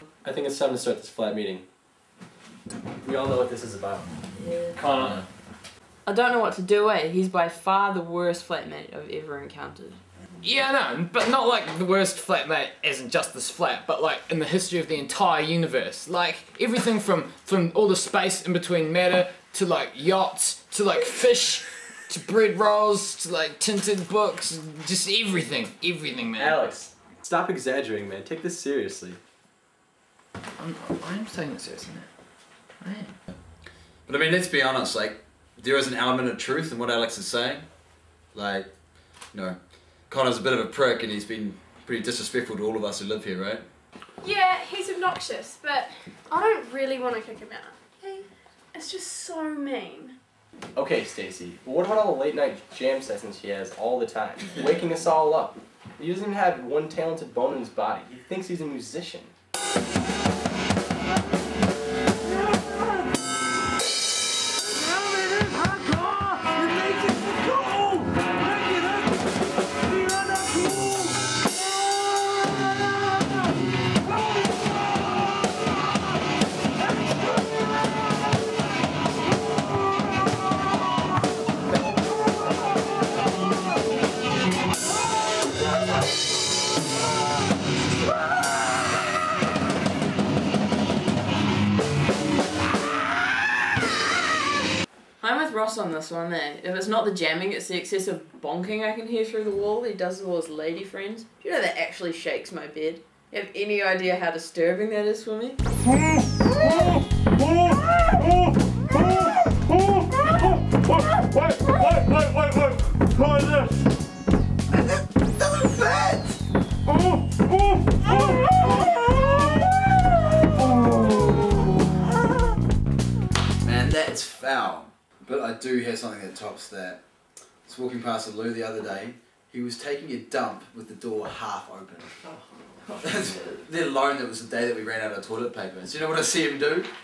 Alright, I think it's time to start this flat meeting. We all know what this is about. Connor. I don't know what to do, eh? He's by far the worst flatmate I've ever encountered. Yeah, no, but not like the worst flatmate isn't just this flat, but like in the history of the entire universe. Like everything from from all the space in between matter to like yachts to like fish to bread rolls to like tinted books, just everything, everything, man. Alex, stop exaggerating, man. Take this seriously. I'm, I am taking it seriously, man. I am. But I mean, let's be honest, like, there is an element of truth in what Alex is saying. Like, you know, Connor's a bit of a prick and he's been pretty disrespectful to all of us who live here, right? Yeah, he's obnoxious, but I don't really want to kick him out. Okay? It's just so mean. Okay, Stacy. What about all the late night jam sessions he has all the time, waking us all up? He doesn't even have one talented bone in his body. He thinks he's a musician. On this one, eh? If it's not the jamming, it's the excessive bonking I can hear through the wall he does with all his lady friends. Do you know that actually shakes my bed? You have any idea how disturbing that is for me? Man, that's foul. But I do have something that tops that. I was walking past a loo the other day. He was taking a dump with the door half open. Let alone that was the day that we ran out of toilet paper. So you know what I see him do?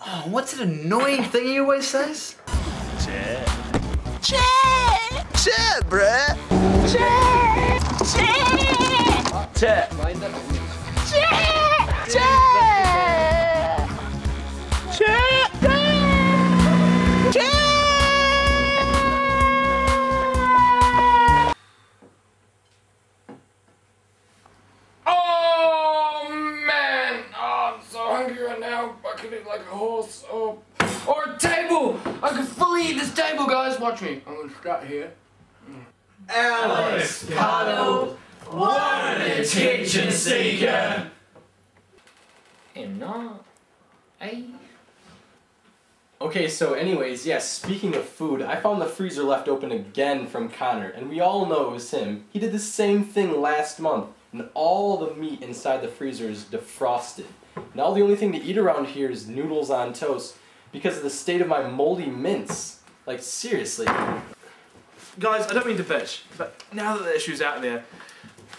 Oh, what's that annoying thing he always says? Chat. Chat! Bruh! Chat! Chat! Chat! Chat! Chat! Chat! Chat! Oh man! Oh, I'm so hungry right now. I could eat like a horse or or a table. I could fully eat this table, guys. Watch me. I'm gonna start here. Alex Connell, one attention seeker. And not a. Okay, so anyways, yes, speaking of food, I found the freezer left open again from Connor, and we all know it was him. He did the same thing last month, and all the meat inside the freezer is defrosted. Now the only thing to eat around here is noodles on toast because of the state of my moldy mints. Like, seriously. Guys, I don't mean to bitch, but now that the issue's out there,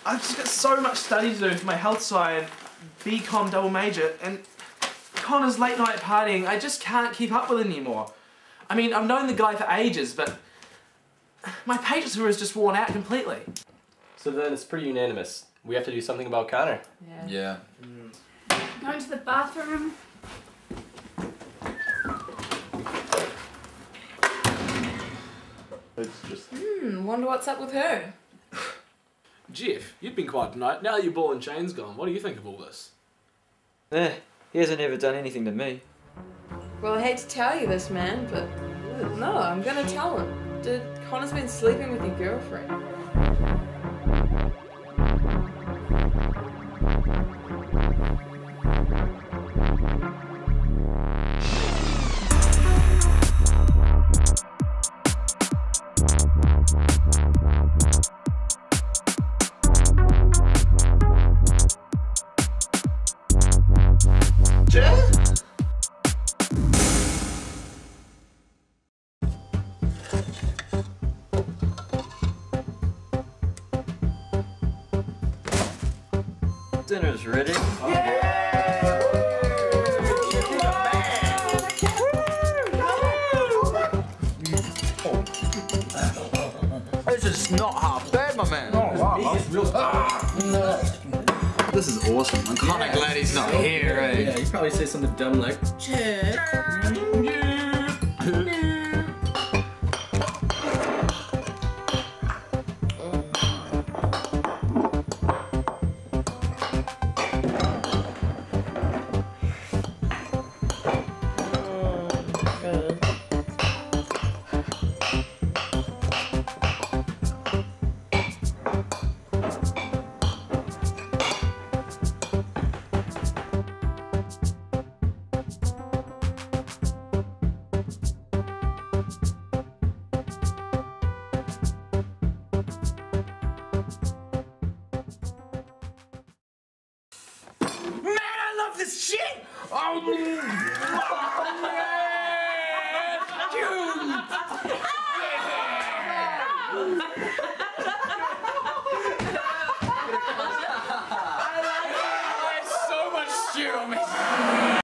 I've just got so much study to do for my health sci and BCom double major, and Connor's late night partying, I just can't keep up with it anymore. I mean, I've known the guy for ages, but my patience for him is just worn out completely. So then it's pretty unanimous. We have to do something about Connor. Yeah. Going to the bathroom. It's just. Hmm, wonder what's up with her. Jeff, you've been quiet tonight. Now that your ball and chain's gone, what do you think of all this? Eh, he hasn't ever done anything to me. Well, I hate to tell you this, man, but no, I'm gonna tell him. Did Connor's been sleeping with your girlfriend? dinner's ready. This is not half bad, my man. Oh, this is awesome. I'm kind of yeah. glad he's not here, eh? Yeah, he probably say something dumb like, Check. Oh, yeah.